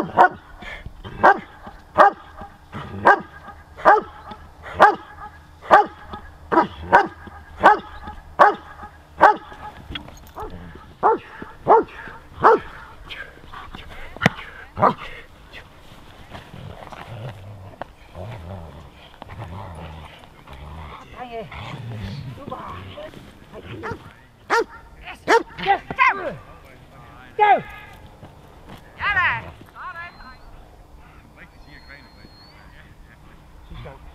Yes, yes, yes, go! Gone.